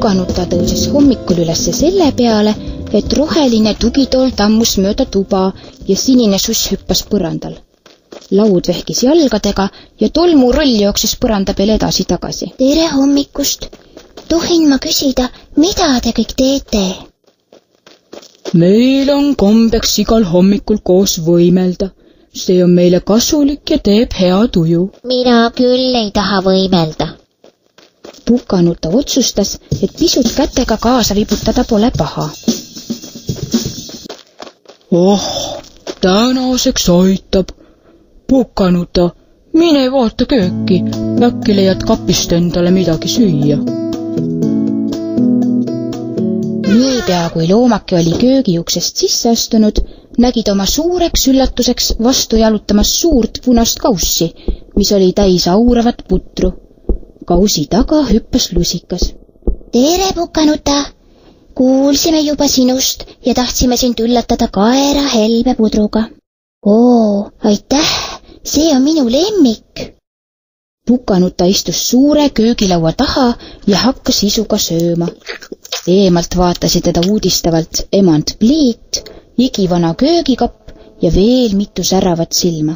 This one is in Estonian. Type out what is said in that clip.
pukanuta tõusis hommikul üles selle peale, et roheline tugitool tammus mööda tuba ja sinine suss hüppas põrandal. laud vehkis jalgadega ja tolmuroll jooksis põranda peal edasi-tagasi. tere hommikust! tohin ma küsida, mida te kõik teete? meil on kombeks igal hommikul koos võimelda. see on meile kasulik ja teeb hea tuju. mina küll ei taha võimelda pukanuta otsustas, et pisut kätega kaasa vibutada pole paha. oh, tänaseks aitab. pukanuta, mine vaata kööki, äkki leiad kapist endale midagi süüa. niipea kui loomake oli köögiuksest sisse astunud, nägi ta oma suureks üllatuseks vastu jalutamas suurt punast kaussi, mis oli täis auravat putru kausi taga hüppas lusikas. tere, Pukanuta! kuulsime juba sinust ja tahtsime sind üllatada kaera helbe pudruga. oo, aitäh, see on minu lemmik. Pukanuta istus suure köögilaua taha ja hakkas isuga sööma. eemalt vaatasid teda uudistavalt emand Pliit, igivana köögikapp ja veel mitu säravat silma.